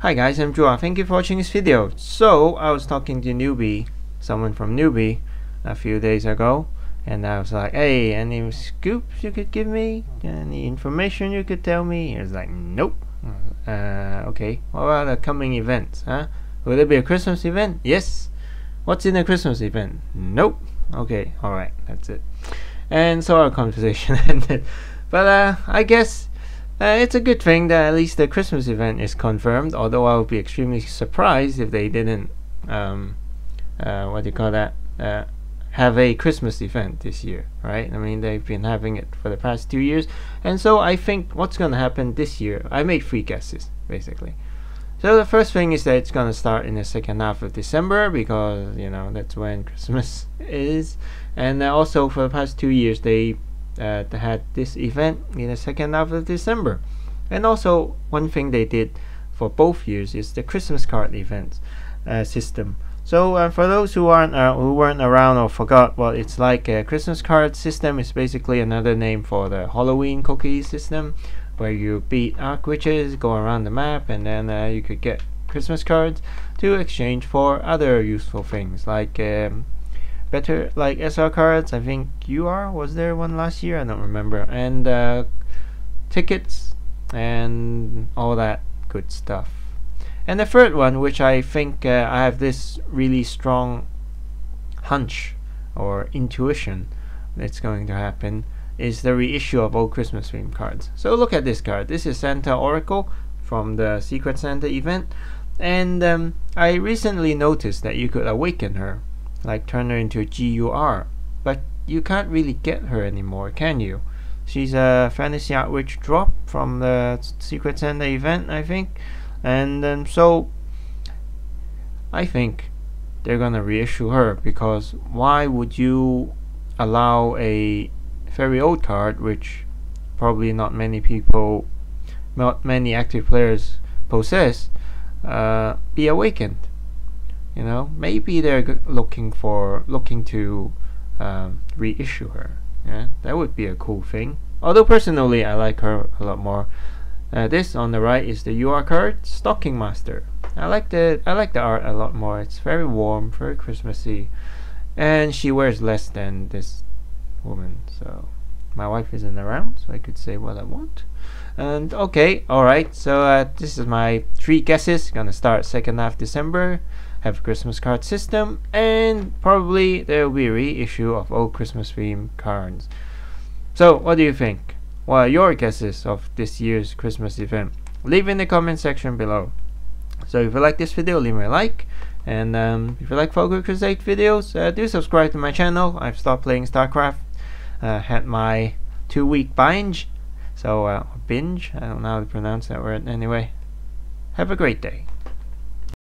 Hi guys, I'm Joa. Thank you for watching this video. So, I was talking to Nubee, someone from Nubee, a few days ago, and I was like, hey, any scoops you could give me? Any information you could tell me? He was like, nope. Uh, okay, what about the coming events, huh? Will there be a Christmas event? Yes. What's in the Christmas event? Nope. Okay, alright, that's it. And so our conversation ended. But uh, I guess uh, it's a good thing that at least the Christmas event is confirmed, although I would be extremely surprised if they didn't, um, uh, what do you call that, uh, have a Christmas event this year, right? I mean, they've been having it for the past two years, and so I think what's going to happen this year, I made three guesses, basically. So the first thing is that it's going to start in the second half of December, because, you know, that's when Christmas is, and also for the past two years, they uh, had this event in the second half of December. And also, one thing they did for both years is the Christmas card event uh, system. So uh, for those who aren't uh, who weren't around or forgot what it's like, a Christmas card system is basically another name for the Halloween cookie system, where you beat Archwitches, go around the map, and then uh, you could get Christmas cards to exchange for other useful things like um, better like SR cards. I think UR was there one last year. I don't remember. And uh, tickets and all that good stuff. And the third one, which I think uh, I have this really strong hunch or intuition that's going to happen, is the reissue of old Christmas theme cards. So look at this card. This is Santa Oracle from the Secret Santa event. And um, I recently noticed that you could awaken her like turn her into a GUR. But you can't really get her anymore, can you? She's a Fantasy Archwitch drop from the Secret Santa event, I think. And um, so, I think they're gonna reissue her because why would you allow a very old card, which probably not many people, not many active players possess, uh, be awakened? You know? Maybe they're looking for looking to um, reissue her. Yeah? That would be a cool thing. Although personally I like her a lot more. Uh, this on the right is the UR card Stocking Master. I like the I like the art a lot more. It's very warm very Christmassy. And she wears less than this woman so my wife isn't around so I could say what I want and okay alright so uh, this is my three guesses gonna start second half December have a Christmas card system, and probably there will be a reissue of old Christmas theme cards. So, what do you think? What are your guesses of this year's Christmas event? Leave in the comment section below. So, if you like this video, leave me a like. And um, if you like Valkyrie Crusade videos, uh, do subscribe to my channel. I've stopped playing StarCraft. Uh, had my two week binge. So, uh, binge? I don't know how to pronounce that word. Anyway, have a great day.